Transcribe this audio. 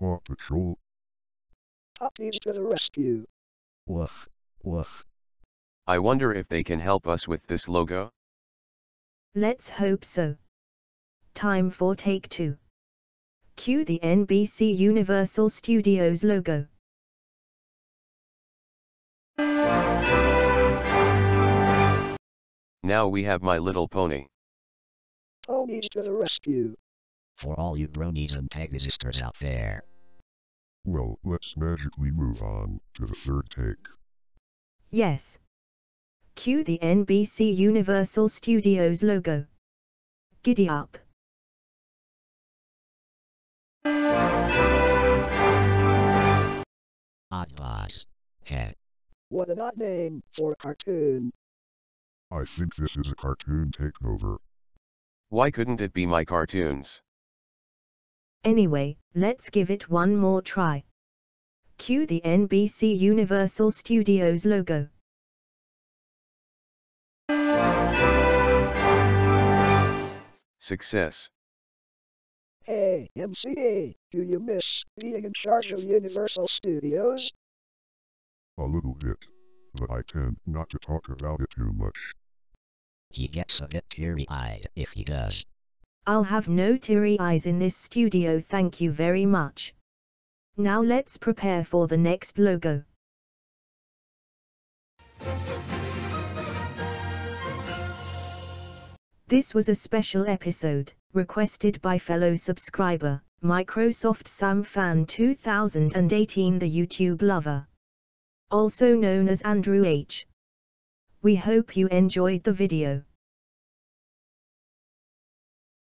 Paw Patrol. Poppy's to the rescue. Woof, woof. I wonder if they can help us with this logo? Let's hope so. Time for take two. Cue the NBC Universal Studios logo. Now we have My Little Pony. Ponies to the rescue. For all you bronies and pegasisters out there. Well, let's magically move on to the third take. Yes. Cue the NBC Universal Studios logo. Giddy up. Oddbods. Heh. What an odd name for a cartoon. I think this is a cartoon takeover. Why couldn't it be my cartoons? Anyway, let's give it one more try. Cue the NBC Universal Studios logo. Success. Hey, MCA, do you miss being in charge of Universal Studios? A little bit. But I tend not to talk about it too much. He gets a bit teary-eyed if he does. I'll have no teary eyes in this studio thank you very much. Now let's prepare for the next logo. This was a special episode, requested by fellow subscriber, Microsoft Sam Fan 2018 the YouTube lover. Also known as Andrew H. We hope you enjoyed the video.